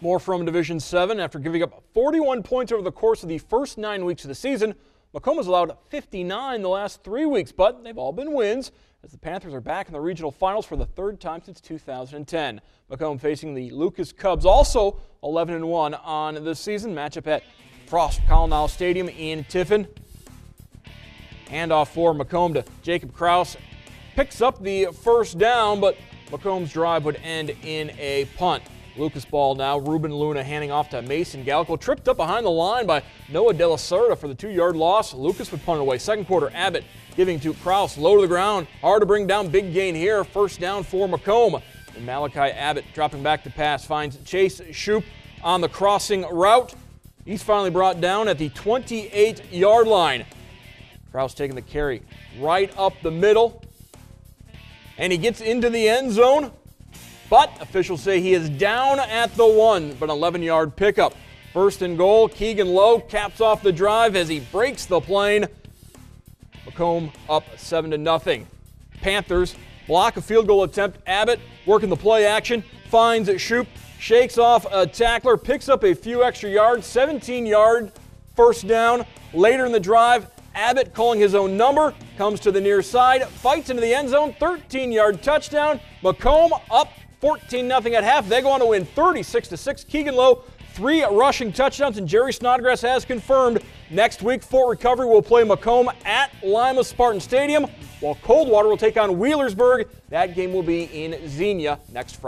More from Division 7. After giving up 41 points over the course of the first nine weeks of the season, McComb's allowed 59 the last three weeks, but they've all been wins as the Panthers are back in the regional finals for the third time since 2010. McComb facing the Lucas Cubs, also 11 1 on the season. Matchup at Frost-Kalnow Stadium in Tiffin. Handoff for McComb to Jacob Kraus. Picks up the first down, but McComb's drive would end in a punt. Lucas ball now. Ruben Luna handing off to Mason Galco. Tripped up behind the line by Noah De La Cerda for the two-yard loss. Lucas would punt away. Second quarter, Abbott giving to Kraus. Low to the ground. Hard to bring down. Big gain here. First down for McComb. And Malachi Abbott dropping back to pass finds Chase Shoup on the crossing route. He's finally brought down at the 28-yard line. Kraus taking the carry right up the middle. And he gets into the end zone. But officials say he is down at the one, but an 11 yard pickup. First and goal, Keegan Lowe caps off the drive as he breaks the plane. McComb up 7 to nothing. Panthers block a field goal attempt. Abbott working the play action, finds Shoop, shakes off a tackler, picks up a few extra yards, 17 yard first down. Later in the drive, Abbott calling his own number, comes to the near side, fights into the end zone, 13 yard touchdown. McComb up 14 0 at half. They go on to win 36 6. Keegan Lowe, three rushing touchdowns, and Jerry Snodgrass has confirmed next week Fort Recovery will play McComb at Lima Spartan Stadium, while Coldwater will take on Wheelersburg. That game will be in Xenia next Friday.